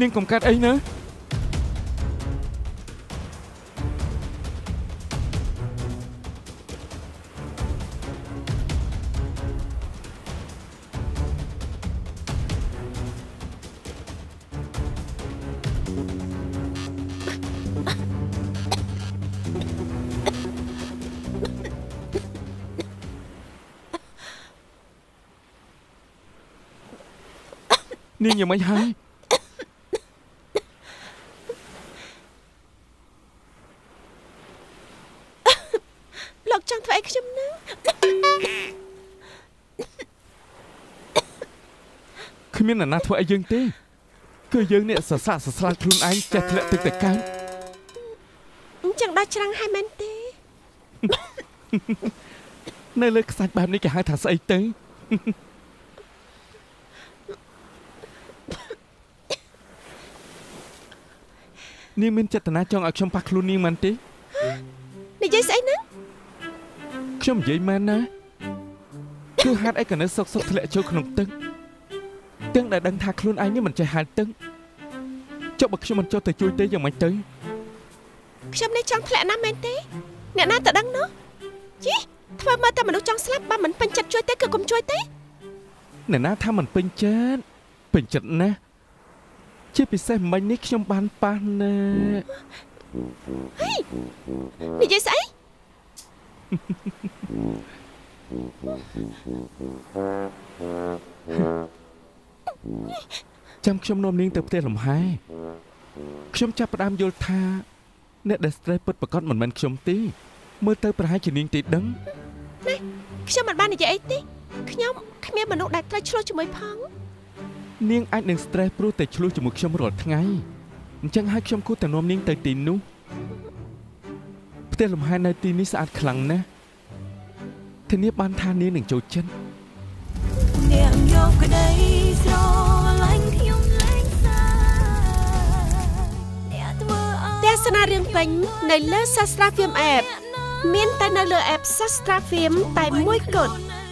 នាងកុំកាត់អីណានាងយ៉ាងម៉េចហើយ លោកចង់ធ្វើអីខ្ញុំណាគ្មានអ្នកណាធ្វើអីយើងទេគឺយើងនេះសស័កសស្លាប់ខ្លួនឯងចេះធ្លាក់ទឹកទៅកើតអញ្ចឹងដល់ច្រាំងហើយមែនទេនៅលើខ្សាច់បែបនេះគេហៅថាស្អីទៅនាងមានចេតនាចង់ឲ្យខ្ញុំប៉ះខ្លួននាងមែនទេនិយាយស្អីហ្នឹង ខ្ញុំនិយាយមែនណាគឺហេតុអីក៏នៅសុកសុកធ្លាក់ចូលក្នុងទឹកទាំងដែលដឹងថាខ្លួនឯងនេះមិនចេះហែលទឹកចុះបើខ្ញុំមិនចុះទៅជួយទេយ៉ាងម៉េចទៅខ្ញុំនេះចង់ធ្លាក់ណាស់មែនទេអ្នកណាទៅដឹងនោះជីធ្វើមើលតែមនុស្សចង់ស្លាប់បើមិនពេញចិត្តជួយទេគឺកុំជួយទេអ្នកណាថាមិនពេញចិត្តពេញចិត្តណាស់ជាពិសេសមិញនេះខ្ញុំបានប៉ះណានិយាយស្អី ចាំខ្ញុំនាំនាងទៅផ្ទះលំហែខ្ញុំចាប់ផ្ដើមយល់ថាអ្នកដែល stress ពិតប្រកបមិនមែនខ្ញុំទេមើលទៅប្រហែលជានាងទេដឹងខ្ញុំមិនបាននិយាយអីទេខ្ញុំគ្មានមនុស្សដែលត្រូវឆ្លោះជាមួយផង នាងអាចនឹង stress ព្រោះតែឆ្លោះជាមួយខ្ញុំរាល់ថ្ងៃអញ្ចឹងហើយខ្ញុំគួរតែនាំនាងទៅទីនោះ ផ្ទះលំហែនៅទីនេះស្អាតខ្លាំងណាស់ធានាបានថានាងនឹងចូលចិត្តនាងយកក្តីស្រឡាញ់ខ្ញុំលែងសាអ្នកធ្វើអើទស្សនារឿងពេញនៅលើ Sastra Film App មានតែនៅលើ App Sastra Film តែមួយគត់ណា